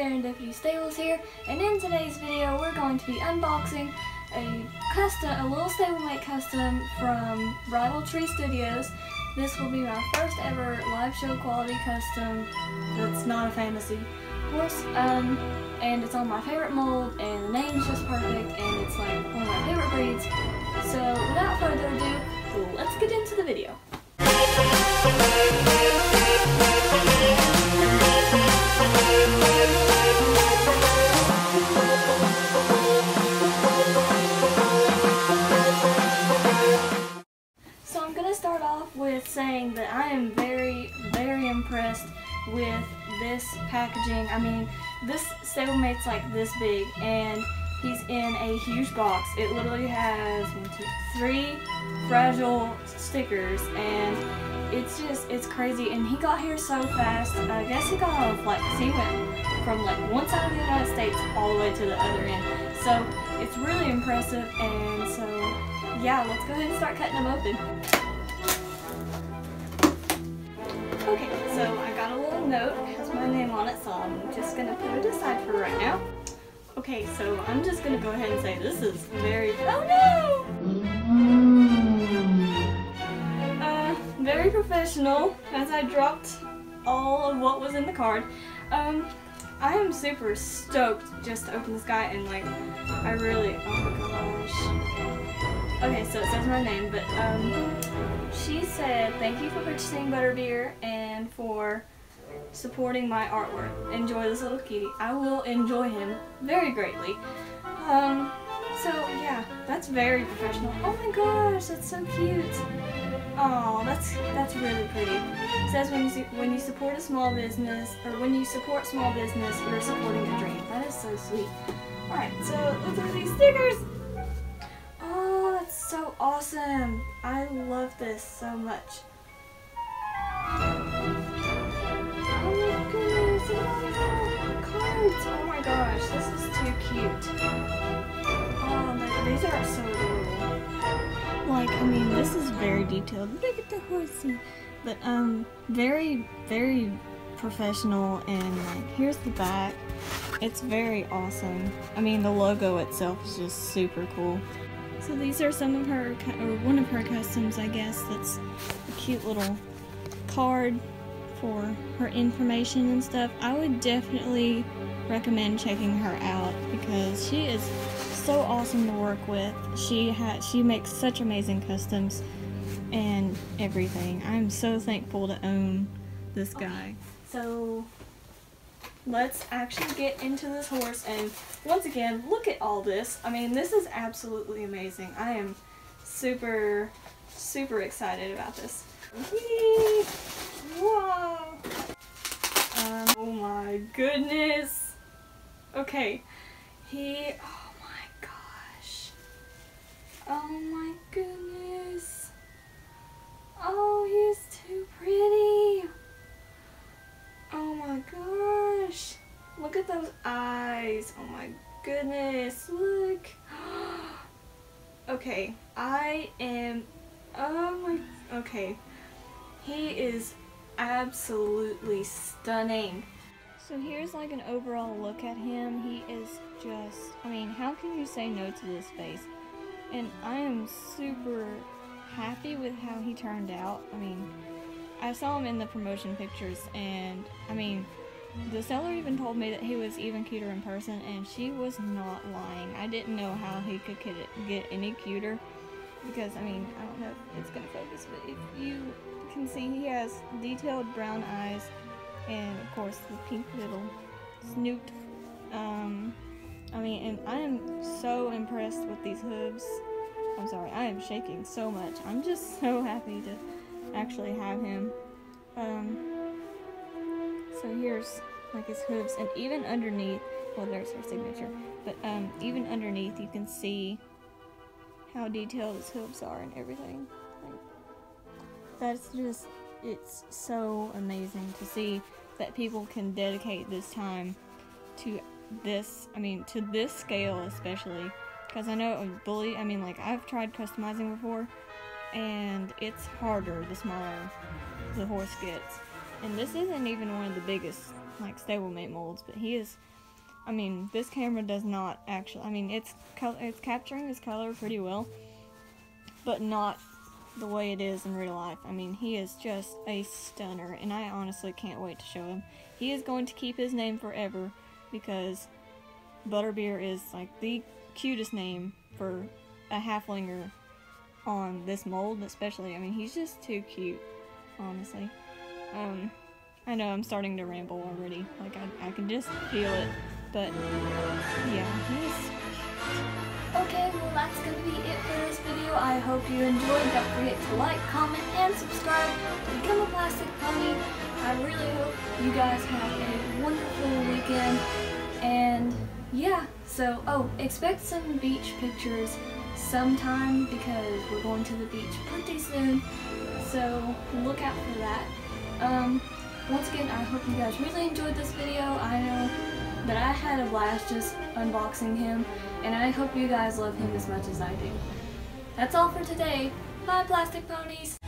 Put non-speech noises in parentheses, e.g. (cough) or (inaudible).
Serendipity Stables here, and in today's video we're going to be unboxing a custom, a little stablemate custom from Rival Tree Studios. This will be my first ever live show quality custom that's not a fantasy horse, um, and it's on my favorite mold, and the name's just perfect, and it's like one of my favorite breeds. So without further ado, let's get into the video. I am very, very impressed with this packaging. I mean, this stablemate's like this big and he's in a huge box. It literally has one, two, three fragile stickers and it's just, it's crazy. And he got here so fast. I guess he got on a flight because he went from like one side of the United States all the way to the other end. So it's really impressive and so yeah, let's go ahead and start cutting them open. Note, has my name on it, so I'm just gonna put it aside for right now. Okay, so I'm just gonna go ahead and say this is very, oh no! Uh, very professional, as I dropped all of what was in the card. Um, I am super stoked just to open this guy and like, I really, oh my gosh. Okay, so it says my name, but um, she said, thank you for purchasing Butterbeer and for supporting my artwork. Enjoy this little kitty. I will enjoy him very greatly. Um, so yeah, that's very professional. Oh my gosh, that's so cute. Oh, that's that's really pretty. It says when you when you support a small business or when you support small business, you're supporting a dream. That is so sweet. All right, so look at these stickers. Oh, that's so awesome. I love this so much. Cute. Oh my, these are so adorable. Like, I mean, this is very detailed. Look at the horsey. But, um, very, very professional and like, here's the back. It's very awesome. I mean, the logo itself is just super cool. So these are some of her, or one of her customs, I guess. That's a cute little card for her information and stuff. I would definitely recommend checking her out because she is so awesome to work with. She has she makes such amazing customs and everything. I'm so thankful to own this guy. So let's actually get into this horse and once again look at all this i mean this is absolutely amazing i am super super excited about this! Whoa! Um, oh my goodness okay he oh my gosh oh my goodness oh he's too pretty Oh my gosh. Look at those eyes. Oh my goodness. Look. (gasps) okay. I am. Oh my. Okay. He is absolutely stunning. So here's like an overall look at him. He is just. I mean, how can you say no to this face? And I am super happy with how he turned out. I mean, I saw him in the promotion pictures, and I mean, the seller even told me that he was even cuter in person, and she was not lying. I didn't know how he could get, any cuter, because I mean, I don't know if it's gonna focus, but if you can see, he has detailed brown eyes, and of course the pink little snoot. Um, I mean, and I am so impressed with these hooves. I'm sorry, I am shaking so much. I'm just (laughs) so happy to actually have him. Um, so here's like his hooves, and even underneath, well, there's her signature, but um, even underneath, you can see how detailed his hooves are and everything. Like, that's just, it's so amazing to see that people can dedicate this time to this, I mean, to this scale especially. Because I know a bully, I mean, like, I've tried customizing before, and it's harder the smaller the horse gets. And this isn't even one of the biggest like stablemate molds, but he is. I mean, this camera does not actually. I mean, it's it's capturing his color pretty well, but not the way it is in real life. I mean, he is just a stunner, and I honestly can't wait to show him. He is going to keep his name forever because Butterbeer is like the cutest name for a Haflinger on this mold, especially. I mean, he's just too cute, honestly. Um, I know I'm starting to ramble already. Like, I, I can just feel it. But, yeah, he's Okay, that's gonna be it for this video. I hope you enjoyed. Don't forget to like, comment, and subscribe to become a plastic pony. I really hope you guys have a wonderful weekend. And yeah, so oh, expect some beach pictures sometime because we're going to the beach pretty soon. So look out for that. Um, once again, I hope you guys really enjoyed this video. I know that I had a blast just unboxing him, and I hope you guys love him as much as I do. That's all for today. Bye, plastic ponies!